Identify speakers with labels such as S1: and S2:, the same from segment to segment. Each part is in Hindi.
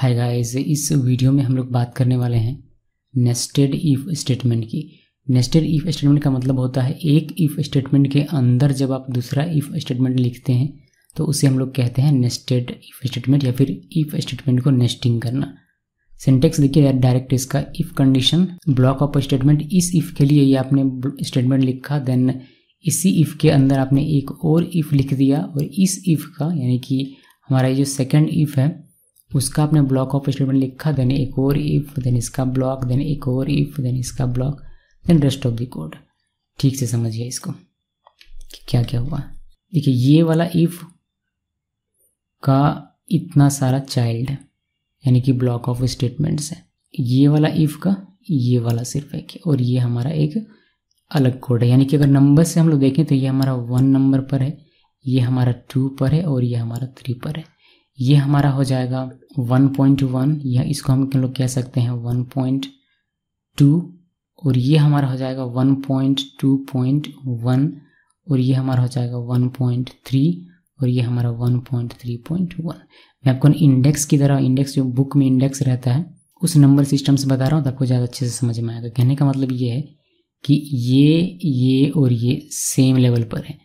S1: हाय गाइस इस वीडियो में हम लोग बात करने वाले हैं नेस्टेड इफ़ स्टेटमेंट की। नेस्टेड इफ़ स्टेटमेंट का मतलब होता है एक इफ़ स्टेटमेंट के अंदर जब आप दूसरा इफ़ स्टेटमेंट लिखते हैं तो उसे हम लोग कहते हैं नेस्टेड इफ़ स्टेटमेंट या फिर इफ़ स्टेटमेंट को नेस्टिंग करना। सिंटेक्स देखिए डायरेक्ट इसका if condition block of statement इस इफ़ के लिए ये आपने स्टेटमेंट लिखा देन इसी इफ़ के अंदर आपने एक और इफ़ लिख दिया और इस इफ़ का, यानी कि हमारा ये जो सेकेंड इफ़ है उसका आपने ब्लॉक ऑफ़ स्टेटमेंट लिखा देन एक और इफ़ देन इसका ब्लॉक देन एक और इफ़ देन इसका block then rest of the code ठीक से समझिए इसको कि क्या क्या हुआ। देखिए, ये वाला इफ़ का इतना सारा चाइल्ड है यानी कि ब्लॉक ऑफ़ स्टेटमेंट्स है। ये वाला इफ़ का, ये वाला सिर्फ़ एक है, और ये हमारा एक अलग कोड है। यानी कि अगर नंबर से हम लोग देखें तो ये हमारा वन नंबर पर है, ये हमारा टू पर है, और ये हमारा थ्री पर है। ये हमारा हो जाएगा वन पॉइंट वन, या इसको हम लोग कह सकते हैं वन पॉइंट टू, और ये हमारा हो जाएगा one point two point one, और ये हमारा हो जाएगा वन पॉइंट थ्री, और ये हमारा one point three point one. मैं आपको इंडेक्स की तरह इंडेक्स जो बुक में इंडेक्स रहता है, उस नंबर सिस्टम से बता रहा हूँ तो आपको ज़्यादा अच्छे से समझ में आएगा। कहने का मतलब ये है कि ये ये और ये सेम लेवल पर है।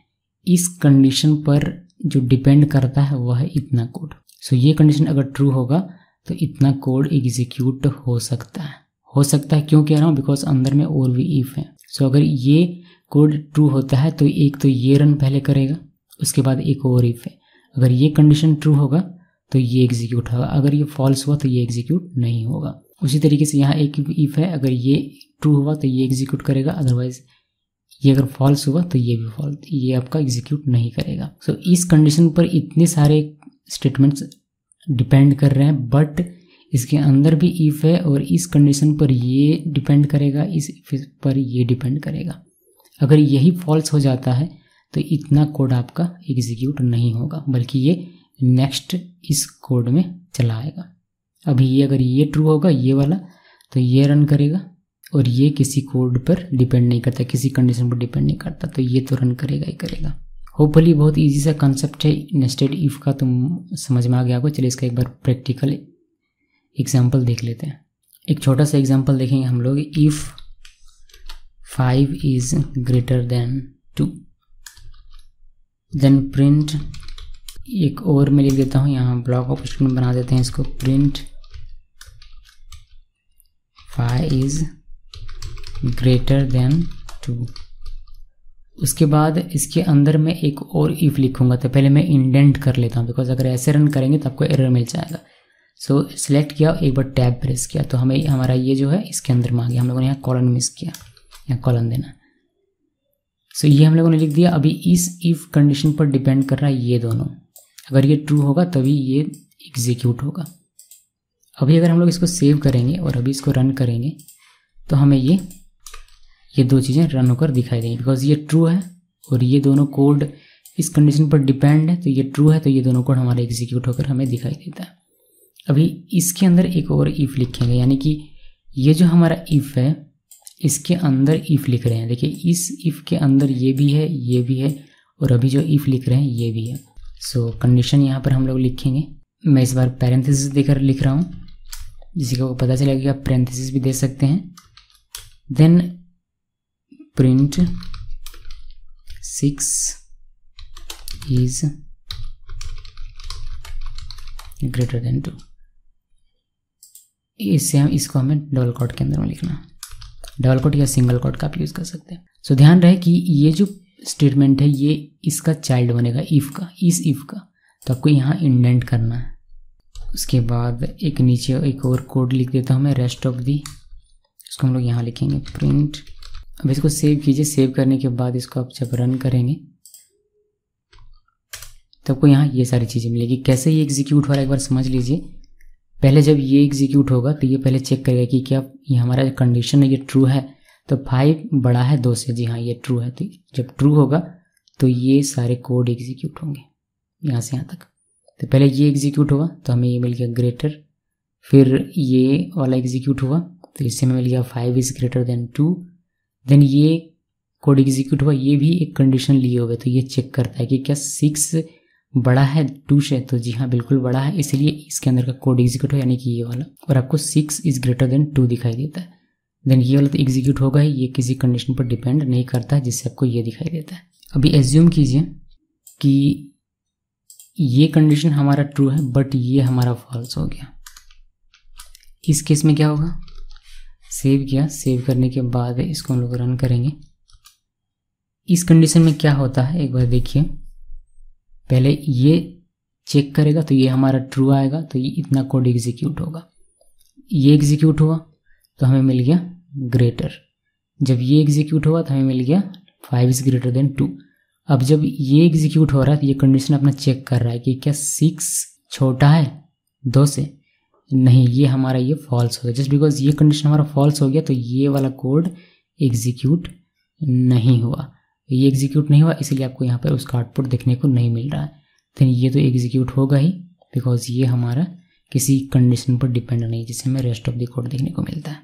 S1: इस कंडीशन पर जो डिपेंड करता है, वह है इतना कोड सो ये कंडीशन अगर ट्रू होगा तो इतना कोड एग्जीक्यूट हो सकता है। हो सकता है क्यों कह रहा हूँ? बिकॉज़ अंदर में और भी इफ़ है। सो so, अगर ये कोड ट्रू होता है तो एक तो ये रन पहले करेगा उसके बाद एक और इफ़ है। अगर ये कंडीशन ट्रू होगा तो ये एग्जीक्यूट होगा। अगर ये फॉल्स हुआ तो ये एग्जीक्यूट नहीं होगा। उसी तरीके से यहाँ एक इफ़ है। अगर ये ट्रू हुआ तो ये एग्जीक्यूट करेगा। अदरवाइज़ ये अगर फॉल्स हुआ तो ये भी फॉल्स ये आपका एग्जीक्यूट नहीं करेगा। सो so, इस कंडीशन पर इतने सारे स्टेटमेंट्स डिपेंड कर रहे हैं बट इसके अंदर भी इफ़ है और इस कंडीशन पर ये डिपेंड करेगा, इस पर ये डिपेंड करेगा। अगर यही फॉल्स हो जाता है तो इतना कोड आपका एग्जीक्यूट नहीं होगा, बल्कि ये नेक्स्ट इस कोड में चला आएगा। अभी ये अगर ये ट्रू होगा, ये वाला तो ये रन करेगा और ये किसी कोड पर डिपेंड नहीं करता, किसी कंडीशन पर डिपेंड नहीं करता तो ये तो रन करेगा ही करेगा। होपफुली बहुत इजी सा कंसेप्ट है। नेस्टेड इफ़ का तुम समझ में आ गया आपको चलिए इसका एक बार प्रैक्टिकल एग्ज़ाम्पल देख लेते हैं। एक छोटा सा एग्ज़ाम्पल देखेंगे हम लोग। If five is greater than two then print एक और मैं लिख देता हूँ। यहाँ ब्लॉक ऑफ़ स्टेटमेंट बना देते हैं इसको। Print five is greater than two उसके बाद इसके अंदर मैं एक और इफ़ लिखूँगा तो पहले मैं इंडेंट कर लेता हूँ बिकॉज़ अगर ऐसे रन करेंगे तो आपको एरर मिल जाएगा। सो so, सिलेक्ट किया एक बार टैब प्रेस किया तो हमें हमारा ये जो है इसके अंदर में आ गया। हम लोगों ने यहाँ कॉलन मिस किया यहाँ कॉलन देना। सो so, ये हम लोगों ने लिख दिया। अभी इस इफ़ कंडीशन पर डिपेंड कर रहा है ये दोनों। अगर ये ट्रू होगा तभी ये एग्जीक्यूट होगा। अभी अगर हम लोग इसको सेव करेंगे और अभी इसको रन करेंगे तो हमें ये ये दो चीज़ें रन होकर दिखाई देंगी। बिकॉज़ ये ट्रू है और ये दोनों कोड इस कंडीशन पर डिपेंड है तो ये ट्रू है तो ये दोनों कोड हमारे एग्जीक्यूट होकर हमें दिखाई देता है। अभी इसके अंदर एक और इफ़ लिखेंगे, यानी कि ये जो हमारा इफ़ है, इसके अंदर इफ़ लिख रहे हैं। देखिए, इस इफ़ के अंदर ये भी है, ये भी है, और अभी जो इफ़ लिख रहे हैं, ये भी है। सो कंडीशन यहाँ पर हम लोग लिखेंगे। मैं इस बार पैरेंथिस देकर लिख रहा हूँ, जिससे को पता चलेगा कि आप पैरेंथिस भी दे सकते हैं। Then print six is greater than two इससे हम इसको हमें डबल कोट के अंदर में लिखना डबल कोट या सिंगल कोट का आप यूज़ कर सकते हैं। सो so, ध्यान रहे कि ये जो स्टेटमेंट है ये इसका चाइल्ड बनेगा इफ़ का इस इफ़ का। तो आपको यहाँ इंडेंट करना है। उसके बाद एक नीचे एक और कोड लिख देता हूँ मैं रेस्ट ऑफ़ दी उसको हम लोग यहाँ लिखेंगे प्रिंट अब इसको सेव कीजिए। सेव करने के बाद इसको आप जब रन करेंगे तो आपको यहाँ ये सारी चीज़ें मिलेगी। कैसे ये एग्जीक्यूट हो रहा है, एक बार समझ लीजिए। पहले जब ये एग्जीक्यूट होगा तो ये पहले चेक करेगा कि क्या ये हमारा कंडीशन है, ये ट्रू है। तो फाइव बड़ा है, दो से। जी हाँ ये ट्रू है। तो जब ट्रू होगा तो ये सारे कोड एग्जीक्यूट होंगे। यहाँ से यहाँ तक। तो पहले ये एग्जीक्यूट हुआ तो हमें ये मिल गया ग्रेटर फिर ये वाला एग्जीक्यूट हुआ तो इससे हमें मिल गया five is greater than two then ये कोड एग्जीक्यूट हुआ, ये भी एक कंडीशन लिए हुए तो ये चेक करता है कि क्या सिक्स बड़ा है टू से तो जी हाँ बिल्कुल बड़ा है, इसलिए इसके अंदर का कोड एग्जीक्यूट हो यानी कि ये वाला। और आपको six is greater than two दिखाई देता है। देन ये वाला तो एग्जीक्यूट होगा ही, ये किसी कंडीशन पर डिपेंड नहीं करता, जिससे आपको ये दिखाई देता है। अभी एज्यूम कीजिए कि ये कंडीशन हमारा ट्रू है बट ये हमारा फॉल्स हो गया। इस केस में क्या होगा? सेव किया। सेव करने के बाद इसको हम लोग रन करेंगे। इस कंडीशन में क्या होता है? एक बार देखिए। पहले ये चेक करेगा तो ये हमारा ट्रू आएगा तो ये इतना कोड एग्जीक्यूट होगा। ये एग्जीक्यूट हुआ तो हमें मिल गया ग्रेटर जब ये एग्जीक्यूट हुआ तो हमें मिल गया five is greater than two अब जब ये एग्जीक्यूट हो रहा है तो ये कंडीशन अपना चेक कर रहा है कि क्या सिक्स छोटा है? दो से। नहीं, ये हमारा ये फॉल्स हो गया। जस्ट बिकॉज़ ये कंडीशन हमारा फॉल्स हो गया तो ये वाला कोड एग्जीक्यूट नहीं हुआ। ये एग्जीक्यूट नहीं हुआ, इसलिए आपको यहाँ पर उसका आउटपुट देखने को नहीं मिल रहा है। तो ये तो एग्जीक्यूट होगा ही बिकॉज़ ये हमारा किसी कंडीशन पर डिपेंड नहीं, जिससे हमें रेस्ट ऑफ़ द कोड देखने को मिलता है।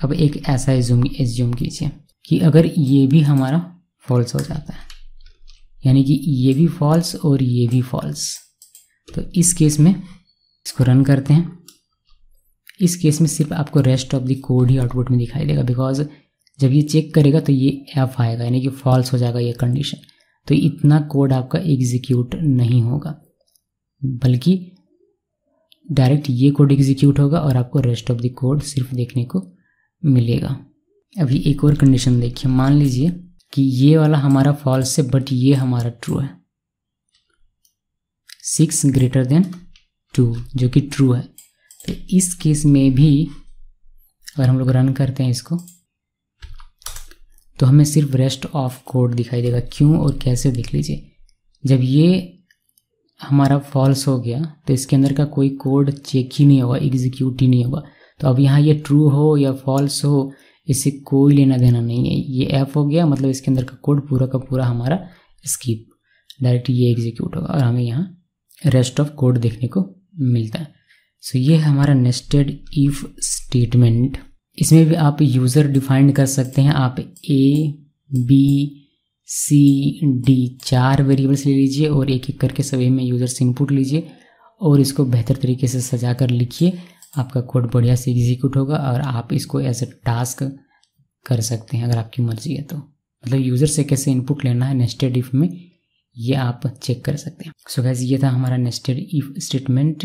S1: अब एक ऐसा एज्यूम एज्यूम कीजिए कि अगर ये भी हमारा फॉल्स हो जाता है, यानी कि ये भी फॉल्स और ये भी फॉल्स तो इस केस में इसको रन करते हैं। इस केस में सिर्फ़ आपको रेस्ट ऑफ़ द कोड ही आउटपुट में दिखाई देगा बिकॉज़ जब ये चेक करेगा तो ये एफ़ आएगा, यानी कि फॉल्स हो जाएगा ये कंडीशन तो इतना कोड आपका एग्जीक्यूट नहीं होगा, बल्कि डायरेक्ट ये कोड एग्जीक्यूट होगा और आपको रेस्ट ऑफ़ द कोड सिर्फ़ देखने को मिलेगा। अभी एक और कंडीशन देखिए, मान लीजिए कि ये वाला हमारा फॉल्स है बट ये हमारा ट्रू है। सिक्स ग्रेटर देन टू जो कि ट्रू है। तो इस केस में भी अगर हम लोग रन करते हैं इसको तो हमें सिर्फ़ रेस्ट ऑफ़ कोड दिखाई देगा। क्यों और कैसे देख लीजिए। जब ये हमारा फॉल्स हो गया तो इसके अंदर का कोई कोड चेक ही नहीं होगा एग्जीक्यूट ही नहीं होगा। तो अब यहाँ ये ट्रू हो या फॉल्स हो इससे कोई लेना देना नहीं है। ये ऐप हो गया मतलब इसके अंदर का कोड पूरा का पूरा हमारा स्कीप डायरेक्ट ये एग्जीक्यूट होगा। और हमें यहाँ रेस्ट ऑफ़ कोड देखने को मिलता है। सो so, ये हमारा नेस्टेड इफ़ स्टेटमेंट इसमें भी आप यूज़र डिफाइंड कर सकते हैं। आप ए बी सी डी चार वेरिएबल्स ले लीजिए और एक एक करके सभी में यूज़र्स इनपुट लीजिए और इसको बेहतर तरीके से सजा कर लिखिए। आपका कोड बढ़िया से एग्जीक्यूट होगा और आप इसको एज ए टास्क कर सकते हैं अगर आपकी मर्ज़ी है तो। मतलब यूज़र से कैसे इनपुट लेना है नेस्टेड इफ़ में, ये आप चेक कर सकते हैं। सो so गैस ये था हमारा nested if statement